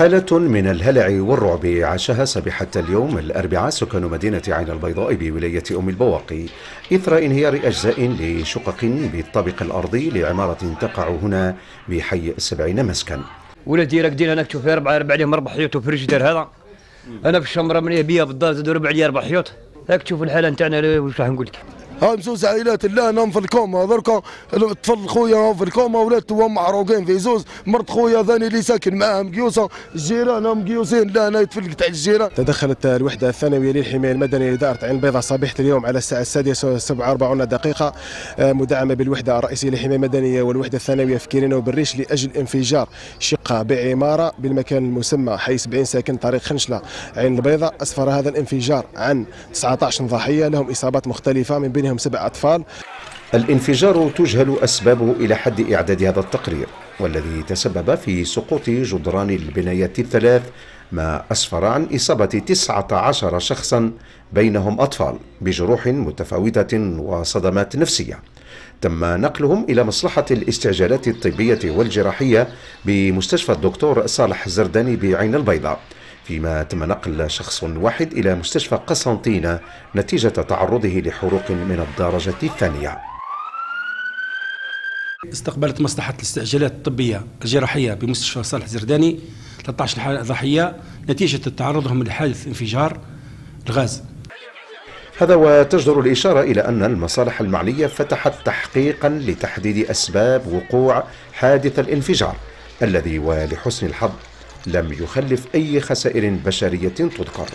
حالة من الهلع والرعب عاشها صبيحة اليوم الأربعاء سكان مدينة عين البيضاء بولاية أم البواقي إثر انهيار أجزاء لشقق بالطابق الأرضي لعمارة تقع هنا بحي السبعين مسكن ولدي راقدين أنا كتب في اربعه أربع عليهم أربع حيوط وفريجدير هذا. أنا في الشمرة من بيا بالدار زادوا ربع لي أربع حيوط. هاك تشوف الحالة نتاعنا واش راح نقول لك؟ هاي مسوس عائلات لا نام في الكوما. دركا طفل خويا في الكوما ولاد هم محروقين في زوز. مرت خويا ثاني اللي ساكن معاهم قيوسة. الجيران هم قيوسين لا أنا يتفلق تاع الجيران. تدخلت الوحدة الثانوية للحماية المدنية لإدارة عين البيضاء صبيحة اليوم على الساعة السادسة 47 دقيقة. آه، مدعمة بالوحدة الرئيسية للحماية المدنية والوحدة الثانوية في كيرينا وبالريش لأجل انفجار شقة بعمارة بالمكان المسمى حي 70 ساكن طريق خنشلة عين البيضاء. أسفر هذا الانفجار عن 19 ضحية. لهم إصابات مختلفة من بينهم سبع أطفال. الانفجار تجهل أسبابه إلى حد إعداد هذا التقرير والذي تسبب في سقوط جدران البنايات الثلاث ما أسفر عن إصابة 19 شخصا بينهم أطفال بجروح متفاوتة وصدمات نفسية. تم نقلهم إلى مصلحة الاستعجالات الطبية والجراحية بمستشفى الدكتور صالح الزرداني بعين البيضاء. فيما تم نقل شخص واحد إلى مستشفى قسنطينة نتيجة تعرضه لحروق من الدرجة الثانية. استقبلت مصلحة الاستعجالات الطبية الجراحية بمستشفى صالح الزرداني 13 ضحية نتيجة تعرضهم لحادث انفجار الغاز. هذا وتجدر الإشارة إلى أن المصالح المعنية فتحت تحقيقا لتحديد أسباب وقوع حادث الانفجار الذي ولحسن الحظ. لم يخلف أي خسائر بشرية تذكر.